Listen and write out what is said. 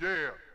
Yeah.